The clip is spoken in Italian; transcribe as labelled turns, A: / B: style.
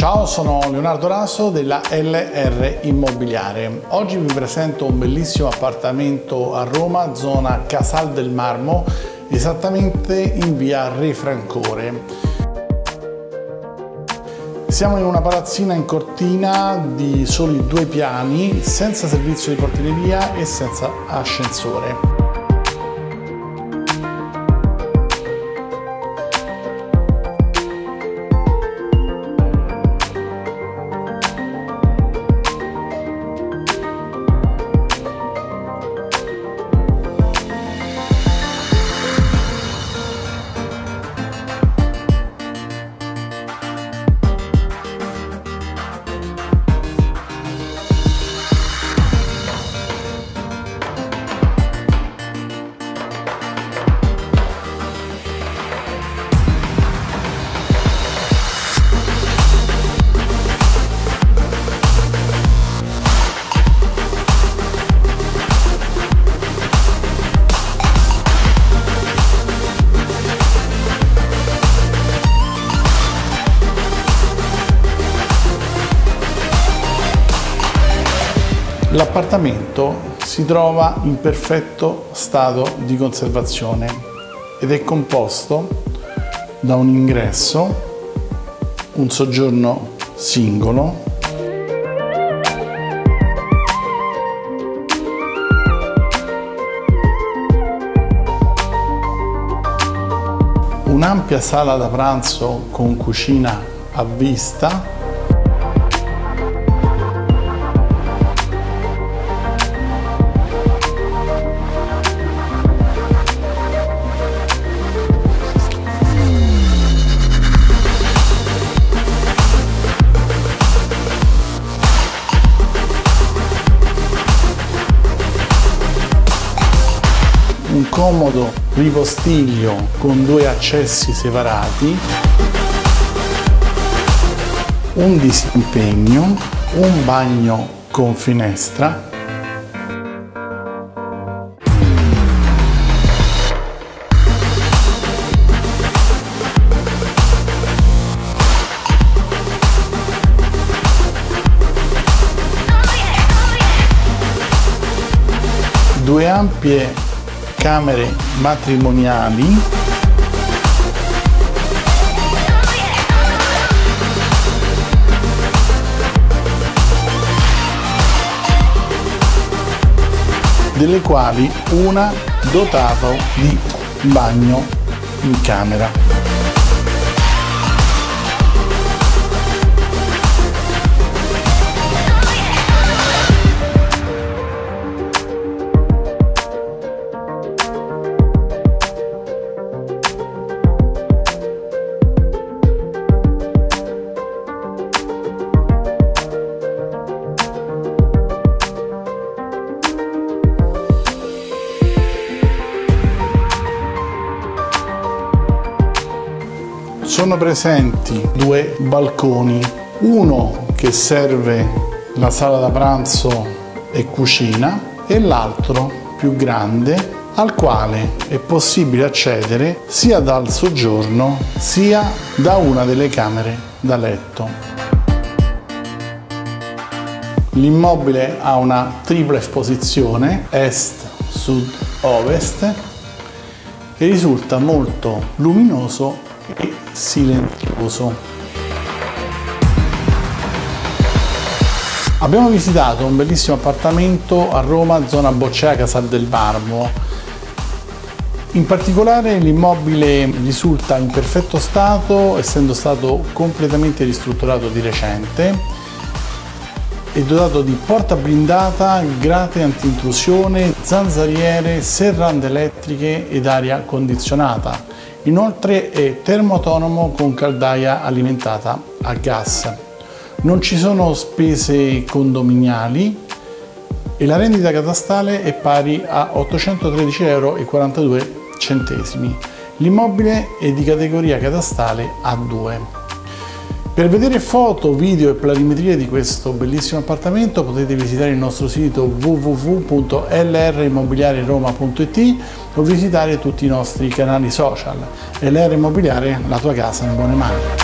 A: Ciao, sono Leonardo Raso della LR Immobiliare. Oggi vi presento un bellissimo appartamento a Roma, zona Casal del Marmo, esattamente in via Re Francore. Siamo in una palazzina in cortina di soli due piani, senza servizio di portineria e senza ascensore. L'appartamento si trova in perfetto stato di conservazione ed è composto da un ingresso, un soggiorno singolo, un'ampia sala da pranzo con cucina a vista comodo ripostiglio con due accessi separati, un disimpegno, un bagno con finestra, due ampie camere matrimoniali delle quali una dotato di bagno in camera. Sono presenti due balconi, uno che serve la sala da pranzo e cucina e l'altro più grande al quale è possibile accedere sia dal soggiorno sia da una delle camere da letto. L'immobile ha una tripla esposizione est, sud, ovest e risulta molto luminoso e silenzioso. Abbiamo visitato un bellissimo appartamento a Roma, zona Boccea Casal del Marmo. In particolare l'immobile risulta in perfetto stato, essendo stato completamente ristrutturato di recente. È dotato di porta blindata, grate anti-intrusione, zanzariere, serrande elettriche ed aria condizionata. Inoltre è termoautonomo con caldaia alimentata a gas. Non ci sono spese condominiali e la rendita catastale è pari a 813,42 euro. L'immobile è di categoria catastale A2. Per vedere foto, video e planimetrie di questo bellissimo appartamento potete visitare il nostro sito www.lrimmobiliareroma.it o visitare tutti i nostri canali social. LR Immobiliare, la tua casa in buone mani.